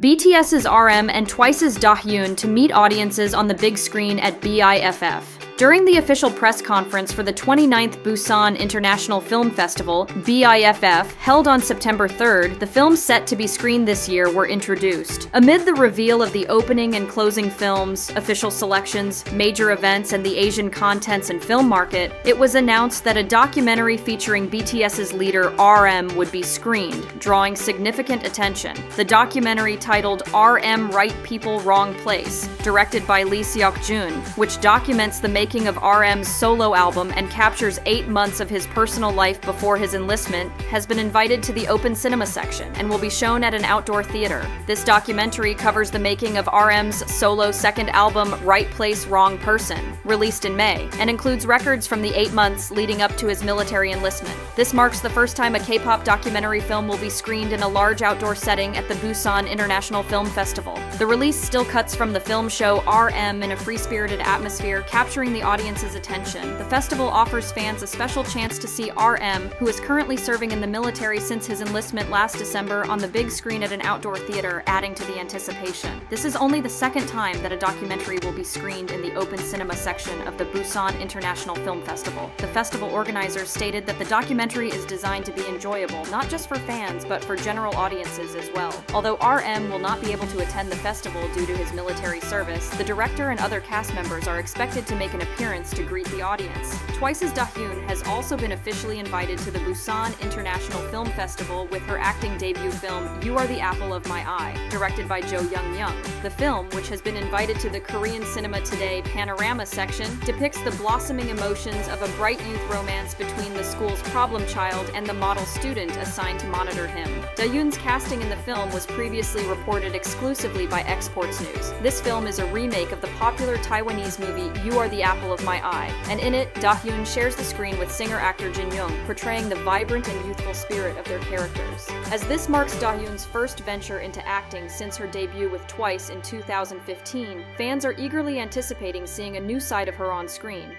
BTS's RM and Twice's Dahyun to meet audiences on the big screen at BIFF. During the official press conference for the 29th Busan International Film Festival, BIFF, held on September 3rd, the films set to be screened this year were introduced. Amid the reveal of the opening and closing films, official selections, major events, and the Asian contents and film market, it was announced that a documentary featuring BTS's leader RM would be screened, drawing significant attention. The documentary titled RM Right People Wrong Place, directed by Lee Seok Jun, which documents the making making of RM's solo album and captures eight months of his personal life before his enlistment, has been invited to the open cinema section and will be shown at an outdoor theater. This documentary covers the making of RM's solo second album, Right Place, Wrong Person, released in May, and includes records from the eight months leading up to his military enlistment. This marks the first time a K pop documentary film will be screened in a large outdoor setting at the Busan International Film Festival. The release still cuts from the film show RM in a free spirited atmosphere, capturing the the audience's attention, the festival offers fans a special chance to see RM, who is currently serving in the military since his enlistment last December, on the big screen at an outdoor theater, adding to the anticipation. This is only the second time that a documentary will be screened in the open cinema section of the Busan International Film Festival. The festival organizers stated that the documentary is designed to be enjoyable, not just for fans, but for general audiences as well. Although RM will not be able to attend the festival due to his military service, the director and other cast members are expected to make an appearance to greet the audience. Twice's Dahyun has also been officially invited to the Busan International Film Festival with her acting debut film You Are the Apple of My Eye, directed by Jo Young Myung. The film, which has been invited to the Korean Cinema Today Panorama section, depicts the blossoming emotions of a bright youth romance between the school's problem child and the model student assigned to monitor him. Dahyun's casting in the film was previously reported exclusively by Xports News. This film is a remake of the popular Taiwanese movie You Are the apple of my eye, and in it, Dahyun shares the screen with singer-actor Jin Young, portraying the vibrant and youthful spirit of their characters. As this marks Dahyun's first venture into acting since her debut with Twice in 2015, fans are eagerly anticipating seeing a new side of her on screen.